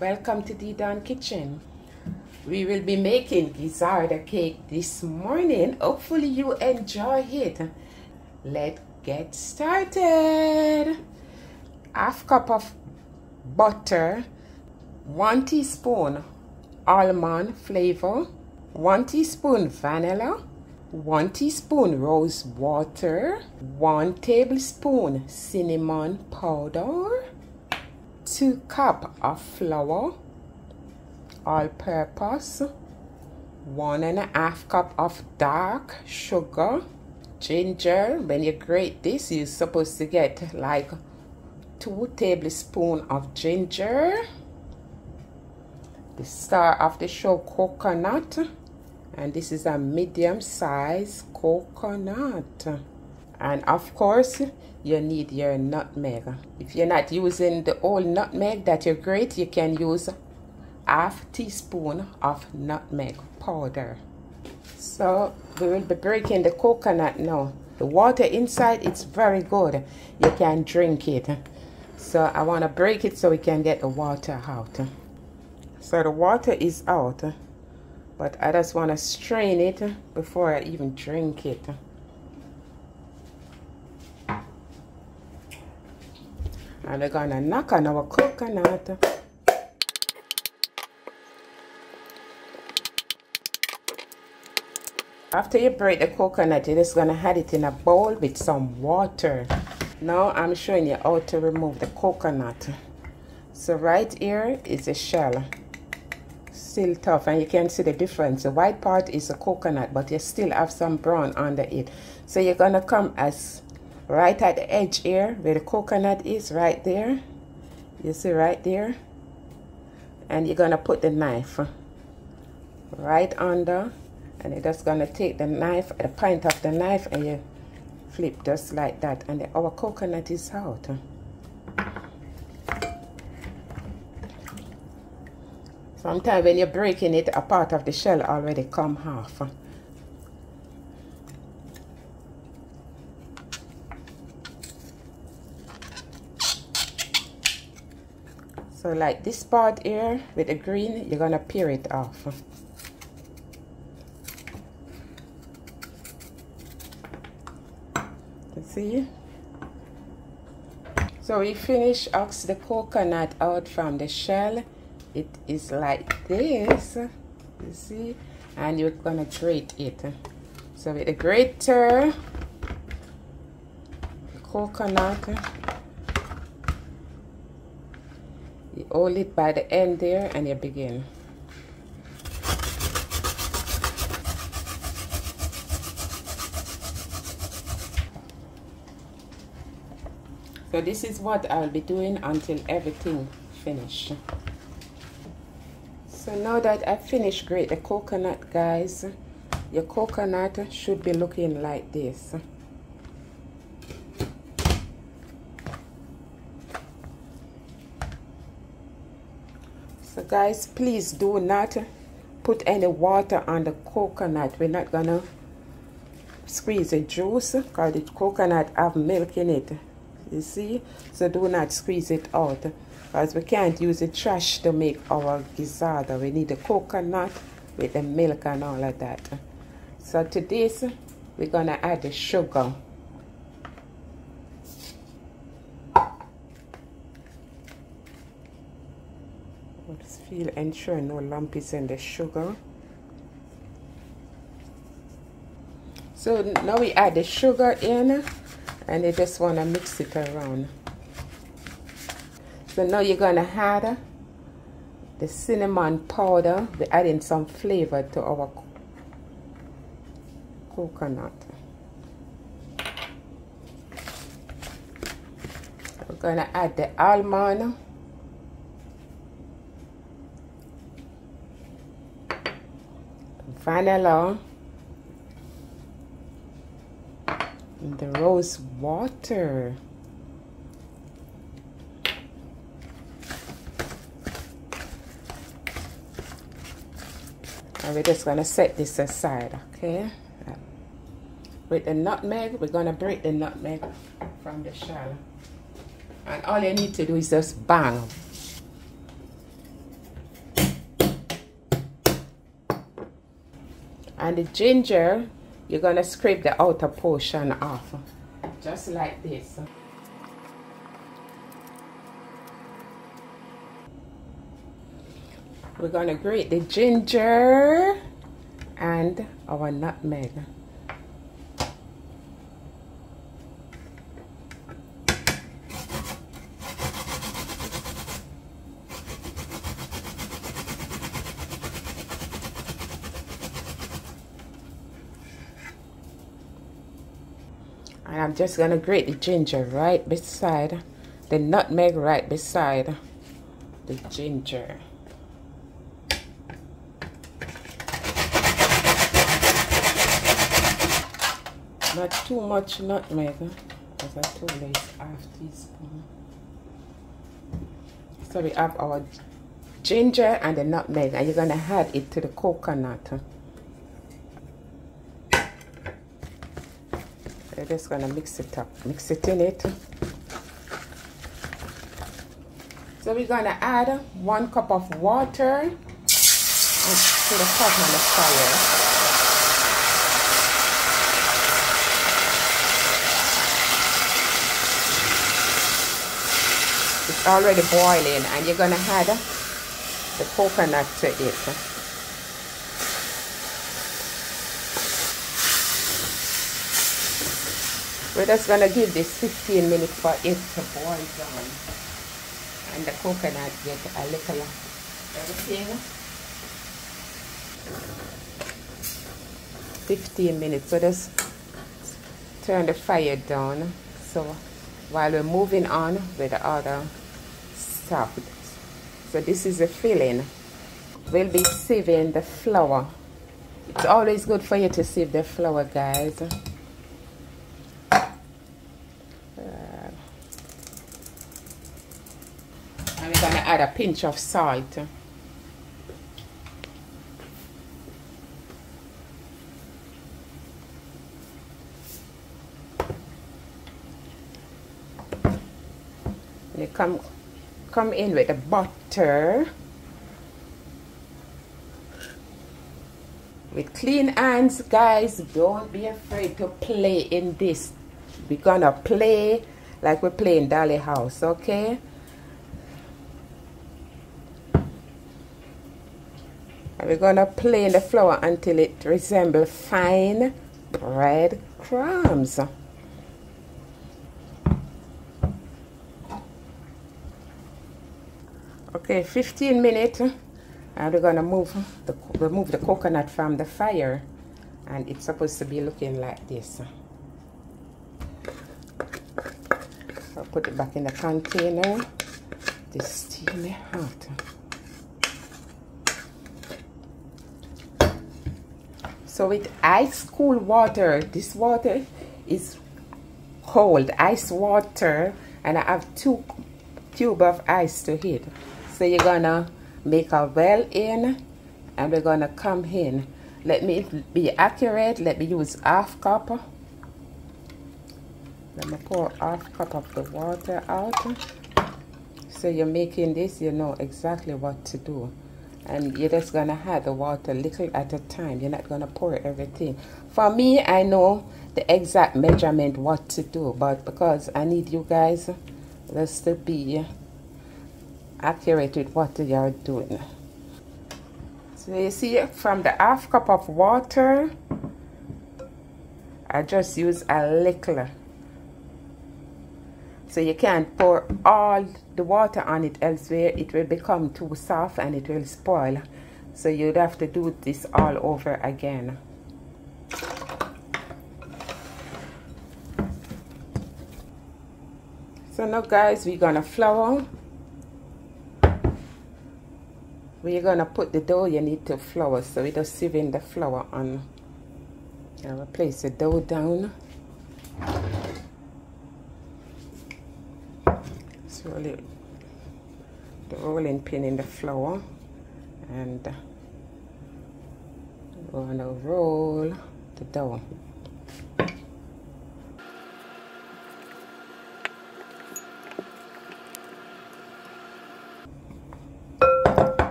welcome to De Don Kitchen. We will be making gizzada cake this morning. Hopefully you enjoy it. Let's get started. Half cup of butter, one teaspoon almond flavor, one teaspoon vanilla, one teaspoon rose water, one tablespoon cinnamon powder, two cup of flour, all purpose, one and a half cup of dark sugar, ginger. When you grate this, you're supposed to get like two tablespoons of ginger, the star of the show coconut, and this is a medium size coconut and of course you need your nutmeg. If you're not using the old nutmeg that you grate you can use half teaspoon of nutmeg powder. So we will be breaking the coconut now. The water inside it's very good. You can drink it. So I want to break it so we can get the water out. So the water is out but I just want to strain it before I even drink it. And we're gonna knock on our coconut. After you break the coconut, you're just gonna add it in a bowl with some water. Now I'm showing you how to remove the coconut. So right here is a shell still tough and you can see the difference the white part is a coconut but you still have some brown under it so you're gonna come as right at the edge here where the coconut is right there. You see right there? And you're gonna put the knife right under and you're just gonna take the knife the point of the knife and you flip just like that. And the, our coconut is out Sometimes when you're breaking it, a part of the shell already come off. So like this part here with the green, you're gonna peel it off. You see? So we finish ox the coconut out from the shell it is like this you see and you're gonna grate it so with the grater coconut you hold it by the end there and you begin. So this is what I'll be doing until everything finish. So now that I finished grate the coconut guys your coconut should be looking like this guys please do not put any water on the coconut we're not gonna squeeze the juice because the coconut have milk in it you see so do not squeeze it out because we can't use the trash to make our gizzada. We need the coconut with the milk and all of that. So to this, we're to add the sugar. Let's feel ensure no lump is in the sugar. So now we add the sugar in and you just want to mix it around. So now you're to add the cinnamon powder. We're adding some flavor to our coconut. We're to add the almond. Vanilla. And the rose water. and we're just going to set this aside okay with the nutmeg we're going to break the nutmeg from the shell and all you need to do is just bang And the ginger, you're gonna scrape the outer portion off, just like this. We're gonna grate the ginger and our nutmeg. And I'm just gonna grate the ginger right beside the nutmeg right beside the ginger. Not too much nutmeg, because I told you it's half teaspoon. So we have our ginger and the nutmeg, and you're gonna add it to the coconut. Just gonna mix it up, mix it in it. So we're gonna add one cup of water to the pot on the fire. It's already boiling and you're gonna add the coconut to it. We're just gonna give this 15 minutes for it to boil down and the coconut get a little everything. 15 minutes, so just turn the fire down. So while we're moving on with the other stuff. So this is the filling. We'll be sieving the flour. It's always good for you to sieve the flour, guys. And we're gonna add a pinch of salt. you come come in with the butter. With clean hands guys don't be afraid to play in this. We're gonna play like we're playing dolly house okay and we're gonna play in the flour until it resembles fine bread crumbs. Okay 15 minutes and we're gonna move the remove the coconut from the fire. And it's supposed to be looking like this. I'll put it back in the container. This steamy hot so with ice cool water this water is cold ice water and I have two cube of ice to heat. So you're gonna make a well in and we're gonna come in. Let me be accurate let me use half cup. Let me pour half cup of the water out. So you're making this you know exactly what to do and you're just gonna add the water little at a time you're not gonna pour everything for me I know the exact measurement what to do but because I need you guys just to be accurate with what you are doing. So you see from the half cup of water, I just use a little. So you can't pour all the water on it elsewhere, it will become too soft and it will spoil. So you'd have to do this all over again. So now guys, we're gonna flour you're gonna put the dough you need to flour so we're just sieving the flour on and place the dough down slowly the rolling pin in the flour and uh, we're gonna roll the dough.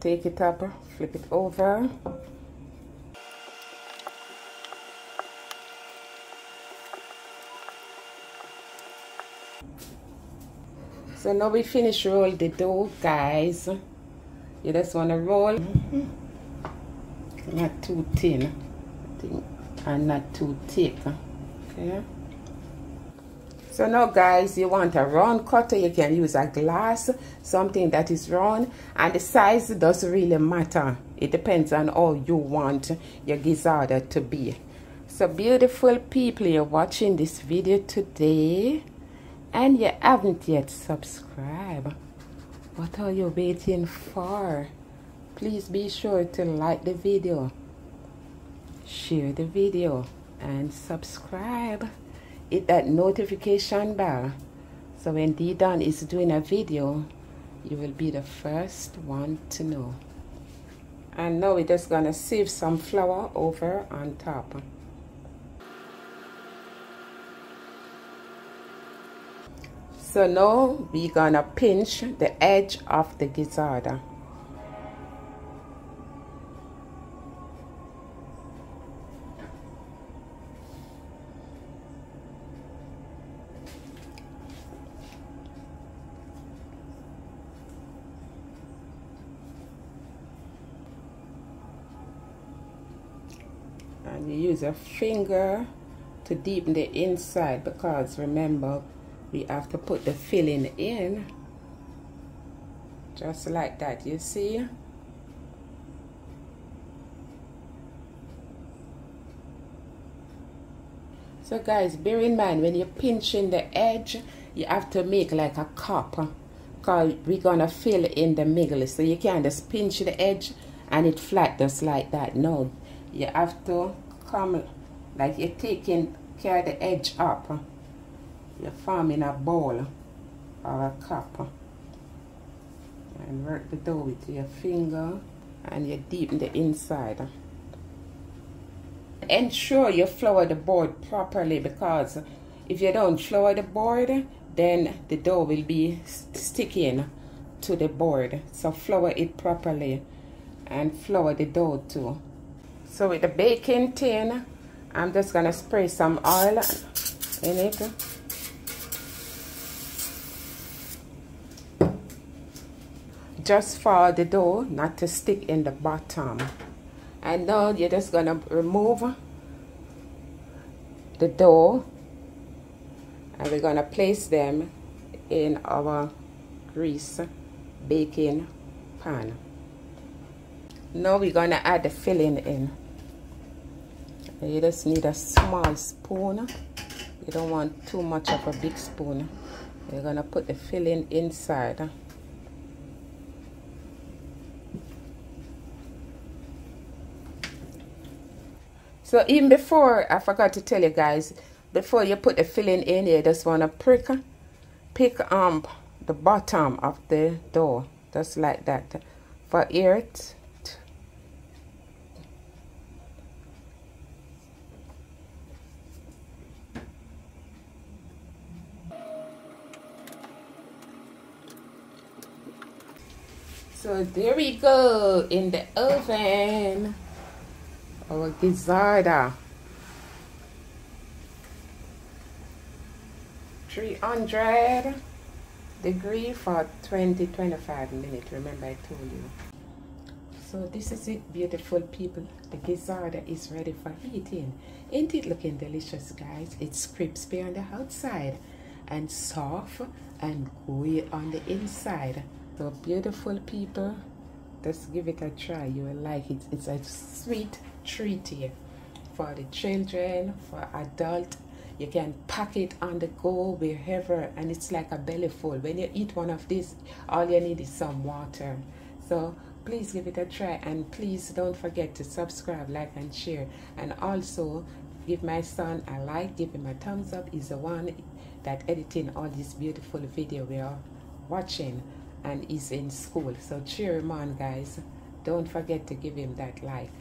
Take it up uh, flip it over So now we finish roll the dough, guys. You just want to roll. Mm -hmm. Not too thin. And not too thick. Okay. So now guys, you want a round cutter, you can use a glass, something that is round, and the size doesn't really matter. It depends on how you want your gizzada to be. So beautiful people, you're watching this video today, and you haven't yet subscribed. What are you waiting for? Please be sure to like the video, share the video, and subscribe hit that notification bell so when De Don is doing a video you will be the first one to know and now we're just gonna sieve some flour over on top so now we're gonna pinch the edge of the gizzada. And you use a finger to deepen the inside because remember we have to put the filling in. Just like that you see? So guys bear in mind when you're pinching the edge you have to make like a cup because we're gonna fill in the middle. So you can't just pinch the edge and it flat just like that no. You have to come like you're taking care the edge up you're forming a ball or a cup. And work the dough with your finger and you deepen the inside. Ensure you flour the board properly because if you don't flour the board then the dough will be sticking to the board. So flour it properly and flour the dough too. So with the baking tin, I'm just gonna spray some oil in it. Just for the dough not to stick in the bottom. And now you're just gonna remove the dough and we're gonna place them in our grease baking pan. Now we're gonna add the filling in you just need a small spoon you don't want too much of a big spoon you're gonna put the filling inside so even before I forgot to tell you guys before you put the filling in you just want to prick pick um the bottom of the door just like that for it So there we go in the oven. Our gizzarda. 300 degree for 20 25 minutes remember i told you. So this is it beautiful people. The gizzarda is ready for eating ain't it looking delicious guys? It's crispy on the outside and soft and gooey on the inside. So beautiful people let's give it a try. You will like it. It's a sweet treat here for the children for adult you can pack it on the go wherever and it's like a belly full when you eat one of these all you need is some water so please give it a try and please don't forget to subscribe like and share and also give my son a like give him a thumbs up he's the one that editing all this beautiful video we are watching and is in school. So cheer him on, guys. Don't forget to give him that like.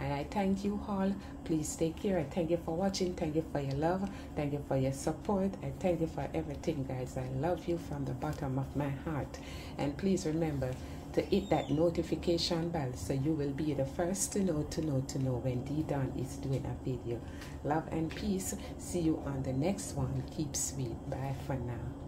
And I thank you all. Please take care. I thank you for watching. Thank you for your love. Thank you for your support. And thank you for everything, guys. I love you from the bottom of my heart. And please remember to hit that notification bell so you will be the first to know to know to know when De Don is doing a video. Love and peace. See you on the next one. Keep sweet. Bye for now.